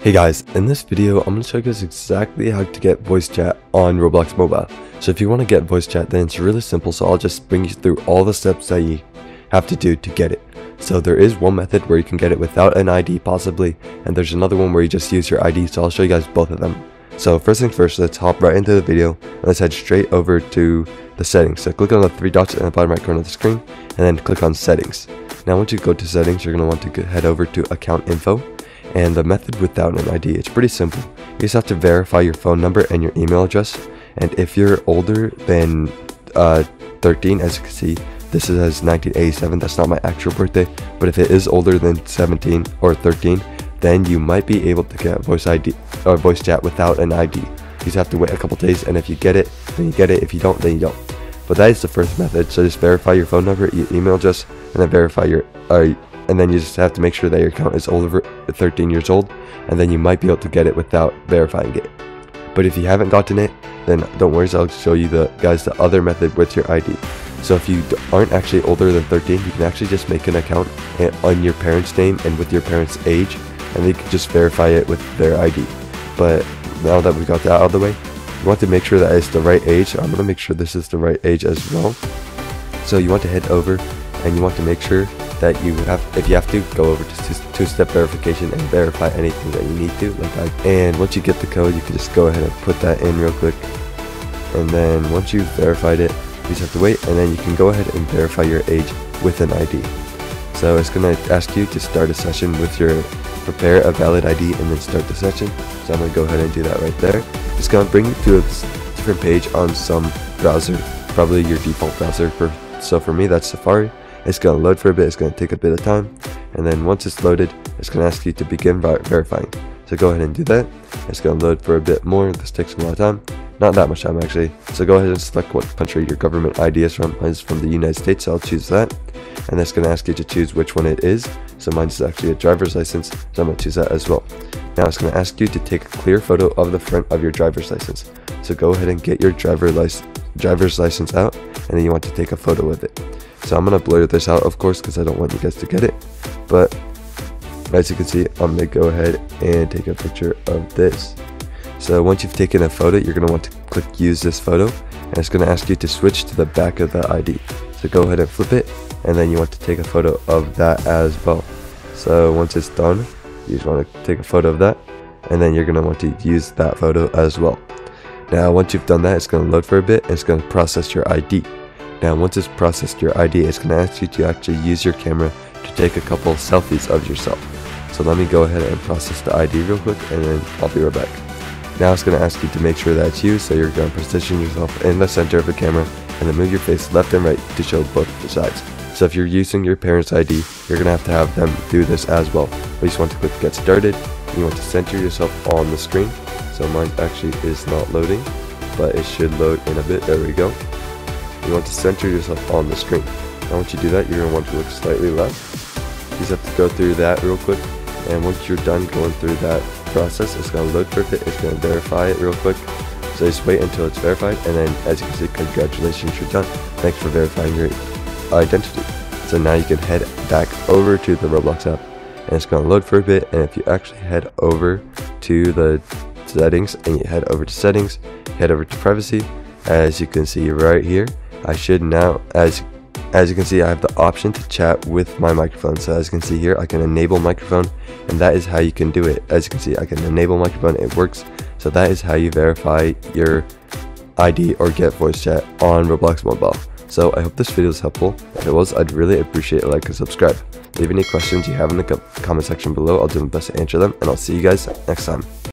Hey guys, in this video, I'm going to show you guys exactly how to get voice chat on Roblox Mobile. So if you want to get voice chat, then it's really simple, so I'll just bring you through all the steps that you have to do to get it. So there is one method where you can get it without an ID possibly, and there's another one where you just use your ID, so I'll show you guys both of them. So first things first, let's hop right into the video, and let's head straight over to the settings. So click on the three dots in the bottom right corner of the screen, and then click on settings. Now once you go to settings, you're going to want to head over to account info, and the method without an ID, it's pretty simple. You just have to verify your phone number and your email address. And if you're older than uh, 13, as you can see, this is as 1987. That's not my actual birthday, but if it is older than 17 or 13, then you might be able to get voice ID or voice chat without an ID. You just have to wait a couple days, and if you get it, then you get it. If you don't, then you don't. But that is the first method. So just verify your phone number, your email address, and then verify your uh, and then you just have to make sure that your account is over 13 years old and then you might be able to get it without verifying it. But if you haven't gotten it then don't worry i'll show you the guys the other method with your id so if you aren't actually older than 13 you can actually just make an account on your parents name and with your parents age and they can just verify it with their id but now that we got that out of the way you want to make sure that it's the right age. I'm going to make sure this is the right age as well. So you want to head over and you want to make sure that you have, if you have to, go over to two-step verification and verify anything that you need to, like and once you get the code, you can just go ahead and put that in real quick, and then once you've verified it, you just have to wait, and then you can go ahead and verify your age with an ID. So it's going to ask you to start a session with your prepare a valid ID and then start the session. So I'm going to go ahead and do that right there. It's going to bring you to a different page on some browser, probably your default browser. For, so for me, that's Safari. It's going to load for a bit, it's going to take a bit of time, and then once it's loaded, it's going to ask you to begin by verifying. So go ahead and do that. It's going to load for a bit more, this takes a lot of time. Not that much time actually. So go ahead and select what country your government ID is from. Mine is from the United States, so I'll choose that. And it's going to ask you to choose which one it is. So mine is actually a driver's license, so I'm going to choose that as well. Now it's going to ask you to take a clear photo of the front of your driver's license. So go ahead and get your driver lic driver's license out, and then you want to take a photo of it. So I'm going to blur this out, of course, because I don't want you guys to get it. But as you can see, I'm going to go ahead and take a picture of this. So once you've taken a photo, you're going to want to click use this photo. And it's going to ask you to switch to the back of the ID. So go ahead and flip it. And then you want to take a photo of that as well. So once it's done, you just want to take a photo of that. And then you're going to want to use that photo as well. Now, once you've done that, it's going to load for a bit. And it's going to process your ID. Now once it's processed your ID, it's going to ask you to actually use your camera to take a couple selfies of yourself. So let me go ahead and process the ID real quick and then I'll be right back. Now it's going to ask you to make sure that it's you, so you're going to position yourself in the center of the camera and then move your face left and right to show both sides. So if you're using your parents' ID, you're going to have to have them do this as well. But you just want to click get started, you want to center yourself on the screen. So mine actually is not loading, but it should load in a bit, there we go you want to center yourself on the screen. Now once you do that, you're going to want to look slightly left. You just have to go through that real quick. And once you're done going through that process, it's going to load for it. It's going to verify it real quick. So just wait until it's verified. And then as you can see, congratulations, you're done. Thanks for verifying your identity. So now you can head back over to the Roblox app. And it's going to load for a bit. And if you actually head over to the settings and you head over to settings, head over to privacy, as you can see right here, I should now, as as you can see, I have the option to chat with my microphone. So as you can see here, I can enable microphone and that is how you can do it. As you can see, I can enable microphone, it works. So that is how you verify your ID or get voice chat on Roblox Mobile. So I hope this video was helpful. If it was, I'd really appreciate a like and subscribe. Leave any questions you have in the comment section below. I'll do my best to answer them and I'll see you guys next time.